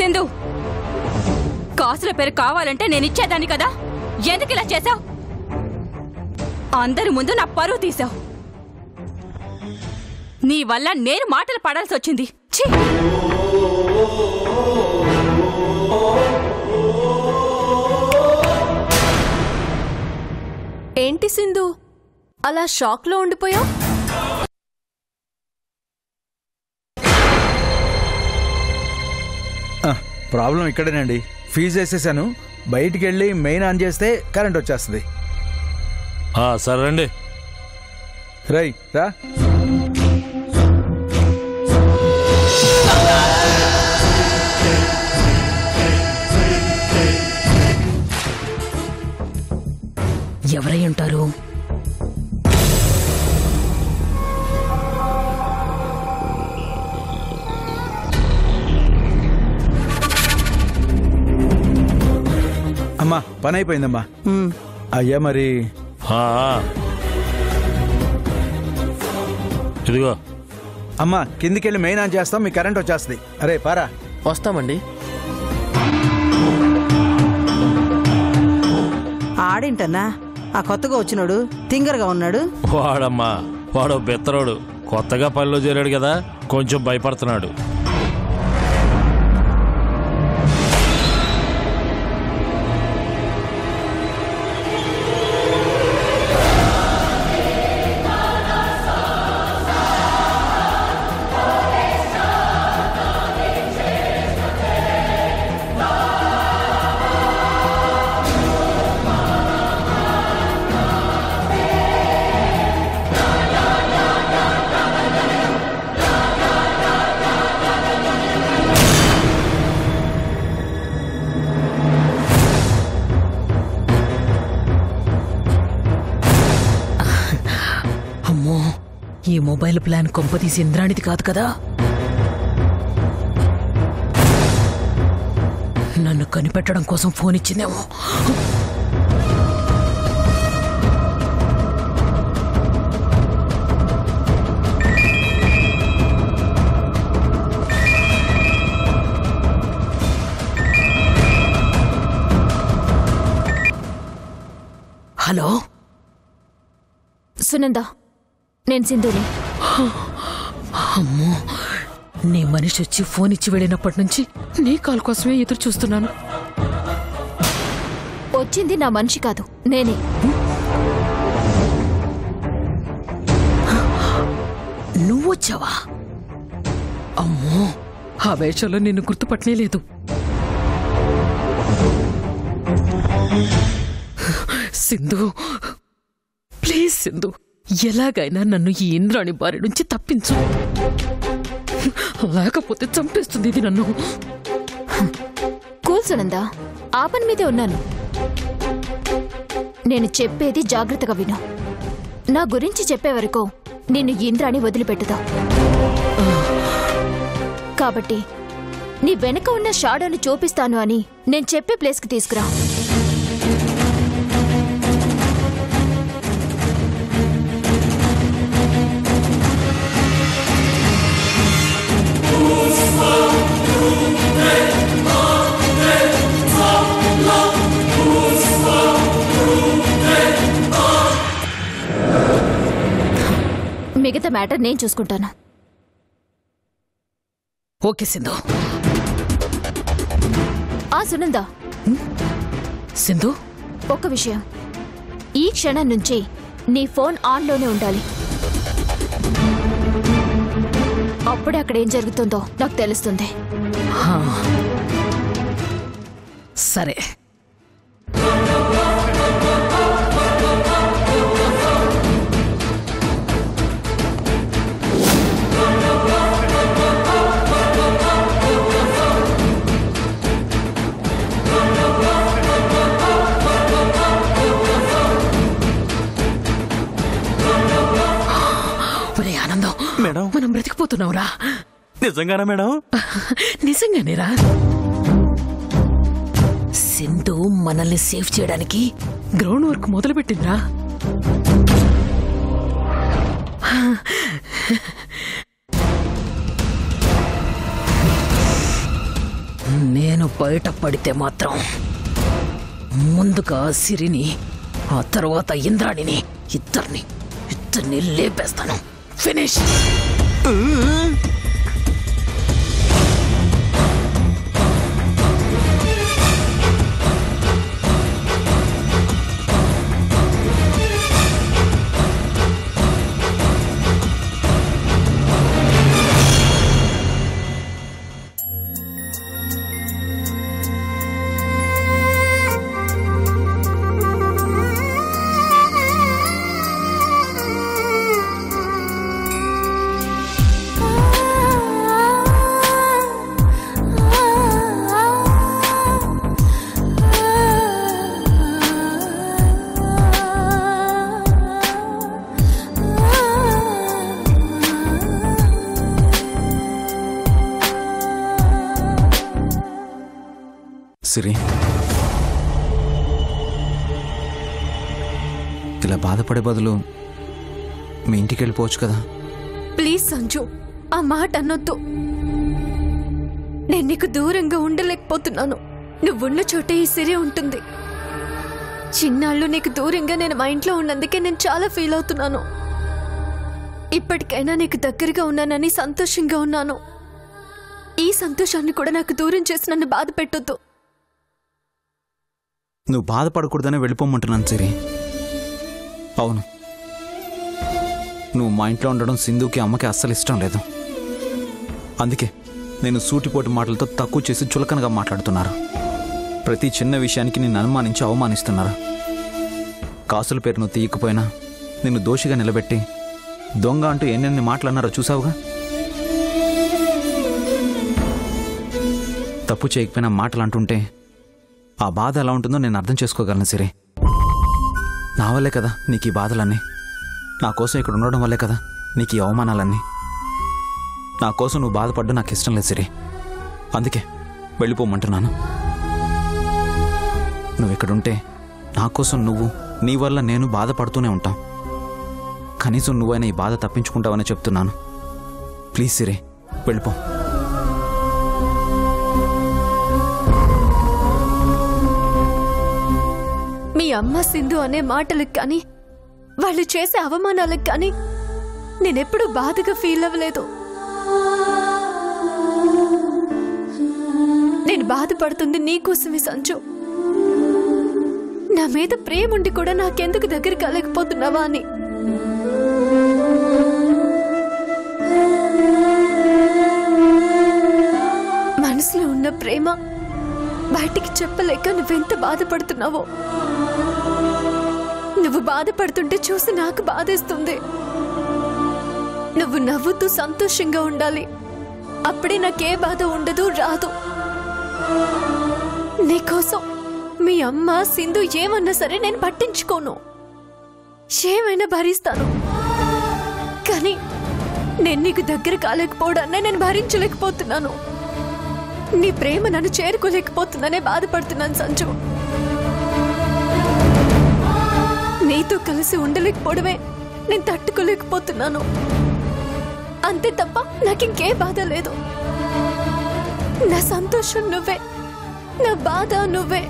సింధు కాసుల పేరు కావాలంటే నేను ఇచ్చేదాన్ని కదా? ఎందుకు ఇలా చేశావు? అందరి ముందు నా పరువు తీసావు నీ వల్ల నేను మాటలు పడాల్సి వచ్చింది. ఛీ! ఏంటి సింధు? అలా షాక్లో ఉండిపోయావు? ప్రాబ్లం ఇక్కడేనండి. ఫీజు వేసేసాను. బయటికి వెళ్ళి మెయిన్ ఆన్ చేస్తే కరెంట్ వచ్చేస్తుంది. సరే రండి. రై రా. పని అయిపోయిందమ్మా అయ్యా మరి. ఆ, ఆ. ఇదిగో. అమ్మా కిందికి వెళ్ళి మెయిన్ ఆన్ చేస్తాం మీకు కరెంట్ వచ్చేస్తుంది. అరే పారా. వస్తామండి. ఆడేంటన్నా? ఆ కొత్తగా వచ్చినోడు తింగరగా ఉన్నాడు. వాడమ్మా వాడు బెత్తరోడు. కొత్తగా పనిలో చేరాడు కదా కొంచెం భయపడుతున్నాడు. ఈ మొబైల్ ప్లాన్ కొంపతీసి ఇంద్రాణిది కాదు కదా? నన్ను కనిపెట్టడం కోసం ఫోన్ ఇచ్చిందేమో. హలో? సునంద నేను సింధుని. అమ్మో నీ మనిషి వచ్చి ఫోన్ ఇచ్చి వెళ్ళినప్పటి నుంచి నీ కాల్ కోసమే ఎదురు చూస్తున్నాను. వచ్చింది నా మనిషి కాదు నేనే. నువ్వొచ్చావా అమ్మో ఆ వేషంలో నిన్ను గుర్తుపట్టనే లేదు సింధు ప్లీజ్ సింధు. ఎలాగైనా నన్ను ఈ ఇంద్రాణి బారి నుంచి తప్పించు. లేకపోతే చంపేస్తుంది ఇది నన్ను. కూల్ ఆ పని మీదే ఉన్నాను. నేను చెప్పేది జాగ్రత్తగా విను. నా గురించి చెప్పే వరకు నిన్ను ఇంద్రాని వదిలిపెట్టుదా కాబట్టి నీ వెనక ఉన్న షాడోని చూపిస్తాను అని నేను చెప్పే ప్లేస్కి తీసుకురా. మిగతా మ్యాటర్ నేను చూసుకుంటాను. ఓకే సింధు. ఆ సునంద. సింధు? ఒక్క విషయం. ఈ క్షణం నుంచి నీ ఫోన్ ఆన్లోనే ఉండాలి. అప్పుడే అక్కడ ఏం జరుగుతుందో నాకు తెలుస్తుంది. సరే. మేడం. మనం బ్రతికిపోతున్నావురా. నిజంగానా మేడం? నిజంగానేరా. సింధు మనల్ని సేవ్ చేయడానికి గ్రౌండ్ వర్క్ మొదలుపెట్టిందిరా. నేను బయట పడితే మాత్రం ముందుగా సిరిని ఆ తర్వాత ఇంద్రాణిని ఇద్దరిని ఇద్దరిని లేపేస్తాను. ఫినిష్! 嗯。సిరి. ఇలా బాధపడే బదులు మీ ఇంటికి వెళ్ళిపోవచ్చు కదా? ప్లీజ్ సంజు ఆ మాట అనొద్దు. నేను నీకు దూరంగా ఉండలేకపోతున్నాను. నువ్వున్న చోటే ఈ సిరి ఉంటుంది. చిన్నాళ్ళు నీకు దూరంగా నేను మా ఇంట్లో ఉన్నందుకే నేను చాలా ఫీల్ అవుతున్నాను. ఇప్పటికైనా నీకు దగ్గరగా ఉన్నానని సంతోషంగా ఉన్నాను. ఈ సంతోషాన్ని కూడా నాకు దూరం చేసి నన్ను బాధ పెట్టొద్దు నువ్వు బాధపడకూడదనే వెళ్ళిపోమంటున్నాను సిరి. అవును. నువ్వు మా ఇంట్లో ఉండడం సింధుకి అమ్మకి అస్సలు ఇష్టం లేదు. అందుకే నేను సూటిపోటు మాటలతో తక్కువ చేసి చులకనగా మాట్లాడుతున్నారు. ప్రతి చిన్న విషయానికి నిన్ను అనుమానించి అవమానిస్తున్నారు. కాసుల పేరు నువ్వు తీయకపోయినా నిన్ను దోషిగా నిలబెట్టి దొంగ అంటూ ఎన్నెన్ని మాటలన్నారో చూసావుగా? తప్పు చేయకపోయినా మాటలు అంటుంటే ఆ బాధ ఎలా ఉంటుందో నేను అర్థం చేసుకోగలను సిరి. నా వల్లే కదా నీకు ఈ బాధలన్నీ. నా కోసం ఇక్కడ ఉండడం వల్లే కదా నీకు ఈ అవమానాలన్నీ. నా కోసం నువ్వు బాధపడ్డా నాకు ఇష్టం లేదు సిరి. అందుకే వెళ్ళిపోమంటున్నాను. నువ్వు ఇక్కడుంటే నా కోసం నువ్వు నీ వల్ల నేను బాధపడుతూనే ఉంటాం. కనీసం నువ్వైనా ఈ బాధ తప్పించుకుంటావని చెప్తున్నాను. ప్లీజ్ సిరే వెళ్ళిపో. మీ అమ్మ సింధు అనే మాటలకు కానీ వాళ్ళు చేసే అవమానాలకు కానీ నేనెప్పుడు బాధగా ఫీల్ అవ్వలేదు. నేను బాధపడుతుంది నీకోసమే సంచు నా మీద ప్రేమ ఉండి కూడా నాకెందుకు దగ్గర కాలేకపోతున్నావా అని. మనసులో ఉన్న ప్రేమ బయటికి చెప్పలేక నువ్వెంత బాధపడుతున్నావో. నువ్వు బాధపడుతుంటే చూసి నాకు బాధేస్తుంది. నువ్వు నవ్వుతూ సంతోషంగా ఉండాలి. అప్పుడే నాకే బాధ ఉండదు రాదు. నీకోసం మీ అమ్మ సింధు ఏమన్నా సరే నేను పట్టించుకోను. ఏమైనా భరిస్తాను. కానీ నేను నీకు దగ్గర కాలేకపోవడాన్నే నేను భరించలేకపోతున్నాను. నీ ప్రేమ నన్ను చేరుకోలేకపోతుందనే బాధపడుతున్నాను సంజు. నీతో కలిసి ఉండలేకపోవడమే. నేను తట్టుకోలేకపోతున్నాను. అంతే తప్ప నాకింకే బాధ లేదు. నా సంతోషం నువ్వే. నా బాధ నువ్వే.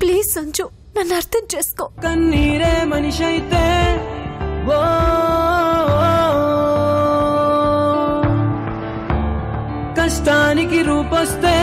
ప్లీజ్ సంచు నన్ను అర్థం చేసుకో. కన్నీరే మనిషి అయితే కష్టానికి రూపొస్తే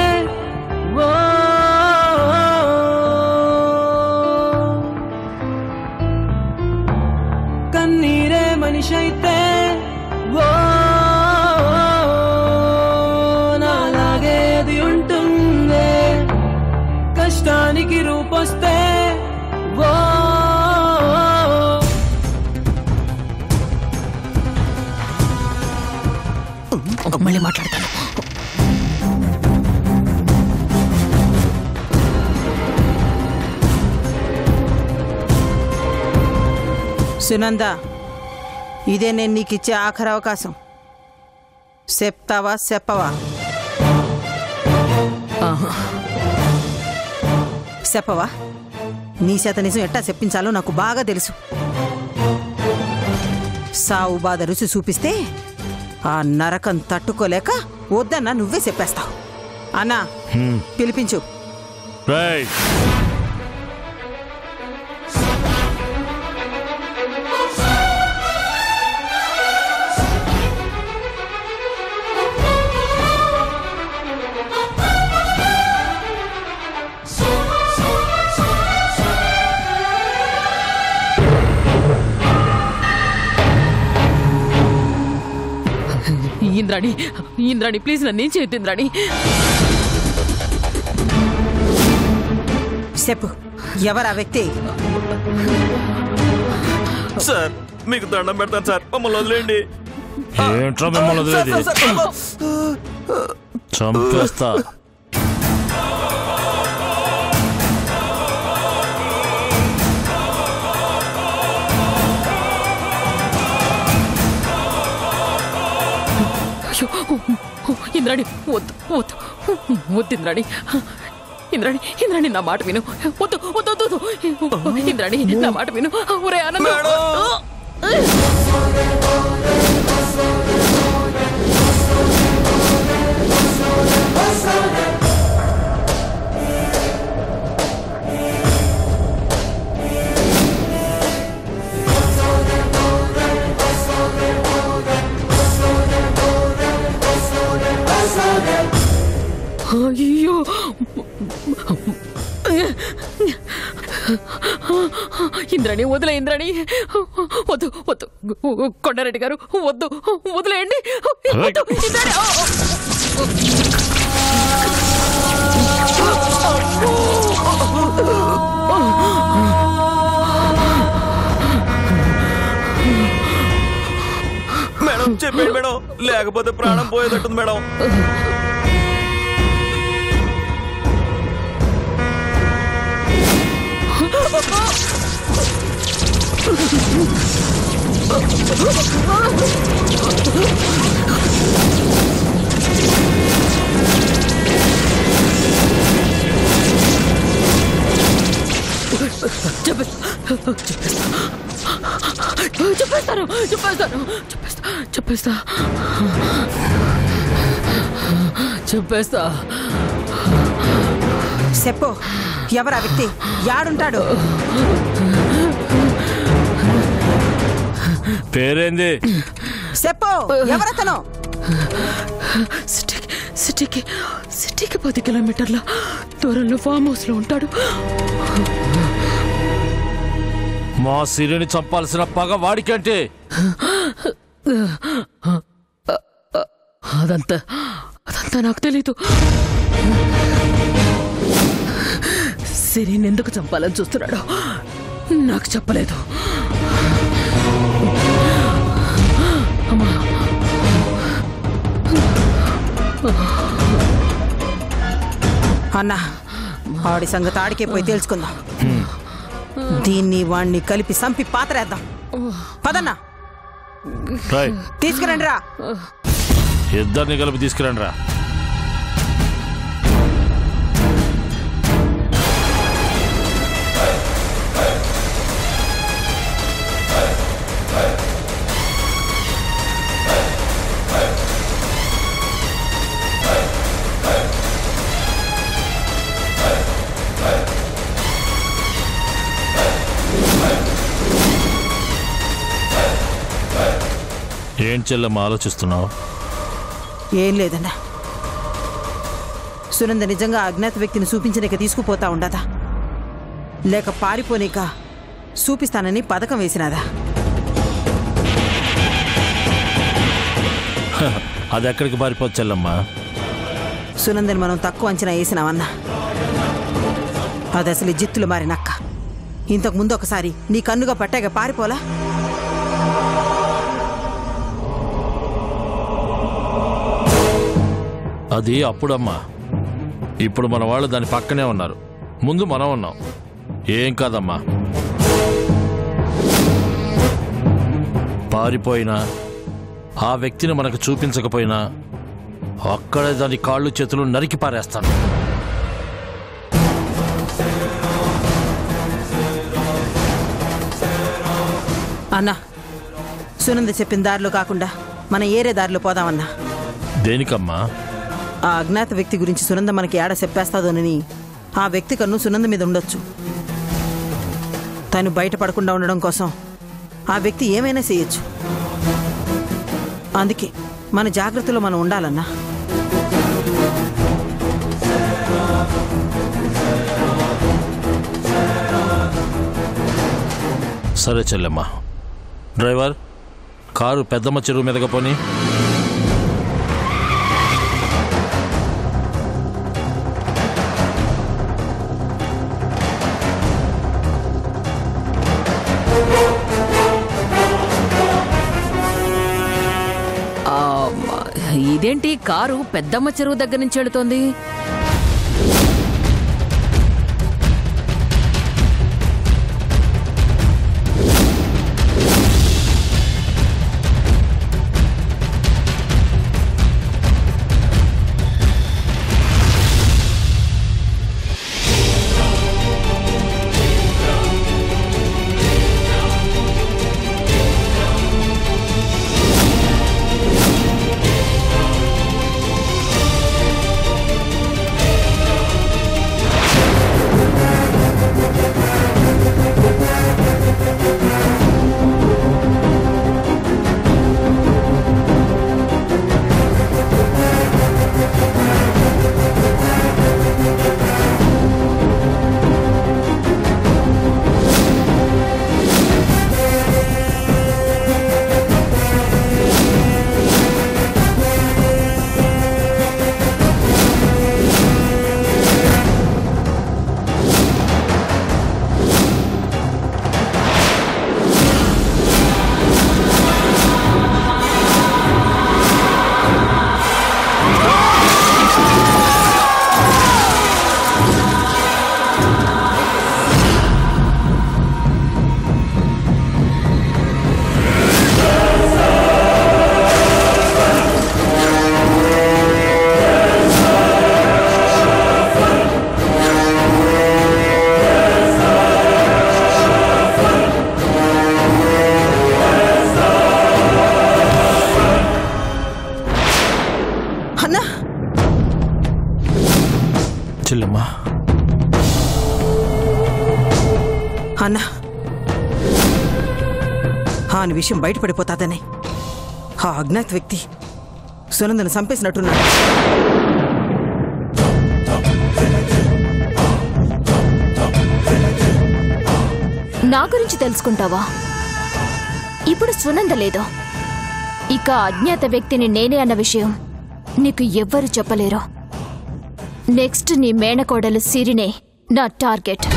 సునంద ఇదే నేను నీకు ఇచ్చే ఆఖరి అవకాశం. చెప్తావా చెప్పవా. చెప్పవా నీ చేత నిజం ఎట్టా చెప్పించాలో నాకు బాగా తెలుసు. సావు బాధ రుచి చూపిస్తే ఆ నరకం తట్టుకోలేక వద్దన్నా నువ్వే చెప్పేస్తావు. అన్నా పిలిపించు. ఇంద్రాణి ఇంద్రాణి ప్లీజ్ నన్ను ఏం చేయొద్దు ఇంద్రాణి. చెప్పు ఎవరా వ్యక్తి? సార్ మీకు దండం పెడతాను సార్. మమ్మల్ని వదిలేండి ఏంట్రా మిమ్మల్ని వదిలేది? చంపేస్తా. అయ్యో ఇంద్రాణి వద్దు వద్దు వద్దు ఇంద్రాణి. ఇంద్రాణి ఇంద్రాణి నా మాట విను. వద్దు వద్దు వద్దు వద్దు. ఇంద్రాణి నా మాట విను. ఒరే ఆనంద్ అయ్యో. ఇంద్రాణి వదిలే ఇంద్రాణి. వద్దు వద్దు. కొండారెడ్డి గారు వద్దు వదిలేయండి. మేడం చెప్పండి మేడం. లేకపోతే ప్రాణం పోయేటట్టుంది మేడం. చెప్పేస్తాను చెప్పేస్తాను చెప్పేస్తా చెప్పేస్తా చెప్పేస్తా చెప్పు. ఎవరా వ్యక్తి? యాడుంటాడు? పేరేంది? చెప్పు ఎవరతను? సిటీకి సిటీకి సిటీకి పది కిలోమీటర్ల దూరంలో ఫామ్ హౌస్లో ఉంటాడు. మా సిరిని చంపాల్సిన పగ వాడికంటే? అదంతా అదంతా నాకు తెలీదు. సిరిని ఎందుకు చంపాలని చూస్తున్నాడో నాకు చెప్పలేదు. అన్నా ఆడి సంగతి ఆడికే పోయి తెలుసుకుందాం దీన్ని వాణ్ణి కలిపి సంపి పాతరేద్దాం. పదన్నా. తీసుకురండి రా ఇద్దరిని కలిపి తీసుకురండి రా ఏం చెల్లెమ్మ ఆలోచిస్తున్నావు? ఏం లేదన్నా. సునంద నిజంగా అజ్ఞాత వ్యక్తిని చూపించనీక తీసుకుపోతా ఉండదా? లేక పారిపోనీక చూపిస్తానని పథకం వేసినాదా? అది ఎక్కడికి పారిపోవచ్చు చెల్లమ్మ? సునందని మనం తక్కువ అంచనా వేసినామన్నా. అది అసలు జిత్తులు మారినక్క. ఇంతకు ముందు ఒకసారి నీ కన్నుగా పట్టాక పారిపోలా? అది అప్పుడమ్మా. ఇప్పుడు మన వాళ్ళు దాని పక్కనే ఉన్నారు. ముందు మనం ఉన్నాం. ఏం కాదమ్మా. పారిపోయినా ఆ వ్యక్తిని మనకు చూపించకపోయినా అక్కడే దాని కాళ్ళు చేతులు నరికి పారేస్తాను. అన్నా సునంద చెప్పిన దారిలో కాకుండా మన ఏరే దారిలో పోదామన్నా. దేనికమ్మా? ఆ అజ్ఞాత వ్యక్తి గురించి సునంద మనకి ఏడ చెప్పేస్తాదోనని ఆ వ్యక్తి కన్ను సునంద మీద ఉండొచ్చు. తను బయటపడకుండా ఉండడం కోసం ఆ వ్యక్తి ఏమైనా చేయొచ్చు. అందుకే మన జాగ్రత్తలో మనం ఉండాలన్నా. సరే చెల్లెమ్మా. డ్రైవర్ కారు పెద్దమ్మ చెరువు మీదగా పోని. కారు పెద్దమ్మ చెరువు దగ్గర నుంచి వెళుతోంది. విషయం బయటపడిపోతాదని. ఆ అజ్ఞాత వ్యక్తి సునందను చంపేసినట్టున్నాడు. నా గురించి తెలుసుకుంటావా? ఇప్పుడు సునంద లేదు. ఇక అజ్ఞాత వ్యక్తిని నేనే అన్న విషయం నీకు ఎవ్వరు చెప్పలేరు. నెక్స్ట్ నీ మేనకోడలు సిరినే నా టార్గెట్.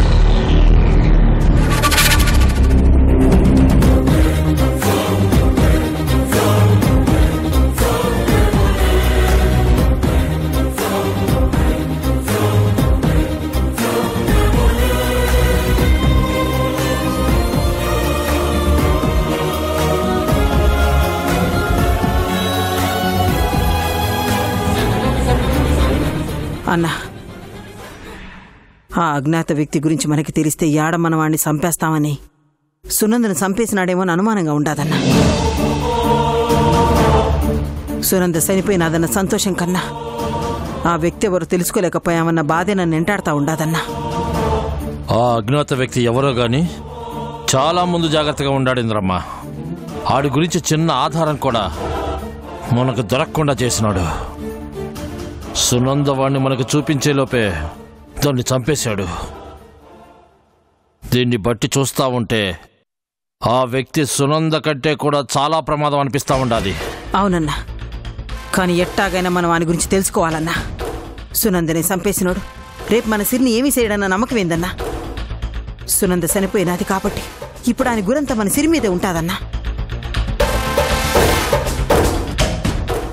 అన్నా ఆ అజ్ఞాత వ్యక్తి గురించి మనకి తెలిస్తే యాడ మనవాణ్ణి చంపేస్తామని సునందను చంపేసినాడేమో అని అనుమానంగా ఉండాదన్నా. సునంద చనిపోయినాదన్న సంతోషం కన్నా ఆ వ్యక్తి ఎవరు తెలుసుకోలేకపోయామన్న బాధే నన్ను ఎంటాడుతా ఉండాదన్నా. ఆ అజ్ఞాత వ్యక్తి ఎవరో గాని చాలా ముందు జాగ్రత్తగా ఉండాడింద్రమ్మా. ఆడి గురించి చిన్న ఆధారం కూడా మనకు దొరకకుండా చేసినాడు. సునంద వాణ్ణి మనకు చూపించేలోపే దాన్ని చంపేశాడు. దీన్ని బట్టి చూస్తా ఉంటే ఆ వ్యక్తి సునంద కంటే కూడా చాలా ప్రమాదం అనిపిస్తా ఉండాది. అవునన్నా. కానీ ఎట్టాగైనా మనం వాని గురించి తెలుసుకోవాలన్నా. సునందని చంపేసినోడు. రేపు మన సిరిని ఏమీ చేయడన్న నమ్మకం ఏందన్నా? సునంద చనిపోయినది కాబట్టి ఇప్పుడు ఆయన గురంతా మన సిరి మీదే ఉంటాదన్నా.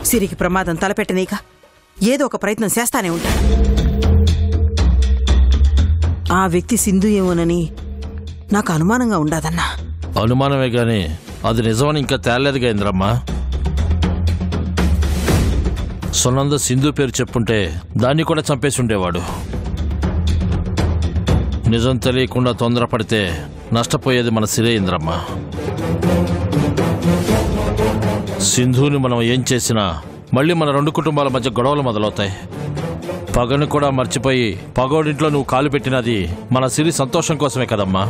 సిరికి ప్రమాదం తలపెట్టనీక ఏదో ఒక ప్రయత్నం చేస్తానే ఉంటా. ఆ వ్యక్తి సింధు ఏమోనని నాకు అనుమానంగా ఉండదన్నా. అనుమానమే గాని అది నిజమని ఇంకా తేలేదుగా ఇంద్రమ్మా. సునంద సింధు పేరు చెప్పుంటే దాన్ని కూడా చంపేసి ఉండేవాడు. నిజం తెలియకుండా తొందరపడితే నష్టపోయేది మన సిరే ఇంద్రమ్మ. సింధుని మనం ఏం చేసినా మళ్ళీ మన రెండు కుటుంబాల మధ్య గొడవలు మొదలవుతాయి. పగను కూడా మర్చిపోయి పగోడింట్లో నువ్వు కాలు పెట్టినది మన సిరి సంతోషం కోసమే కదమ్మా.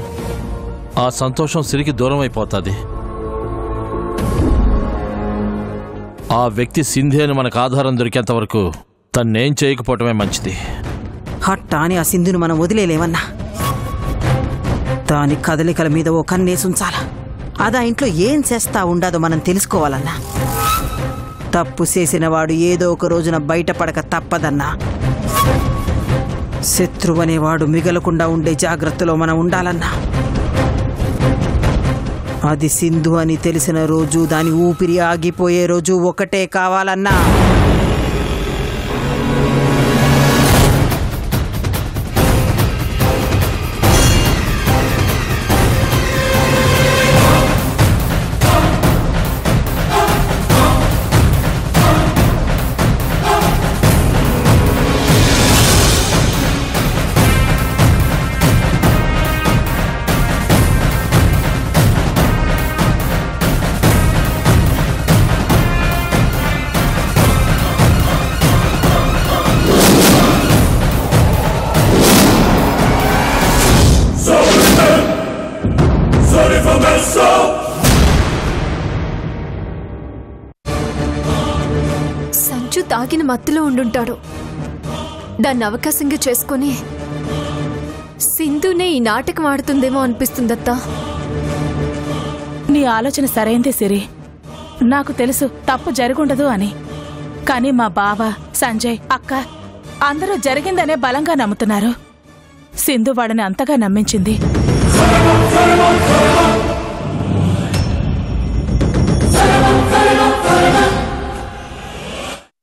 ఆ సంతోషం సిరికి దూరం అయిపోతుంది. ఆ వ్యక్తి సింధే అని మనకు ఆధారం దొరికేంత వరకు తన్నేం చేయకపోవటమే మంచిది. హట్టా అని ఆ సింధుని మనం వదిలేలేమన్నా దాని కదలికల మీద ఓ కన్నేసుంచాలా. అదా ఇంట్లో ఏం చేస్తా ఉండదో మనం తెలుసుకోవాలన్నా? తప్పు చేసినవాడు ఏదో ఒక రోజున బయటపడక తప్పదన్నా. శత్రువు అనేవాడు మిగలకుండా ఉండే జాగ్రత్తలో మనం ఉండాలన్నా. అది సింధు అని తెలిసిన రోజు దాని ఊపిరి ఆగిపోయే రోజు ఒకటే కావాలన్నా. తాగిన మత్తులో ఉండుంటాడు. దాన్ని అవకాశంగా చేసుకొని సింధునే ఈ నాటకం ఆడుతుందేమో అనిపిస్తుందత్తా. నీ ఆలోచన సరైందే సిరి. నాకు తెలుసు తప్పు జరుగుండదు అని. కానీ మా బావ సంజయ్ అక్క అందరూ జరిగిందనే బలంగా నమ్ముతున్నారు. సింధు వాడిని అంతగా నమ్మించింది.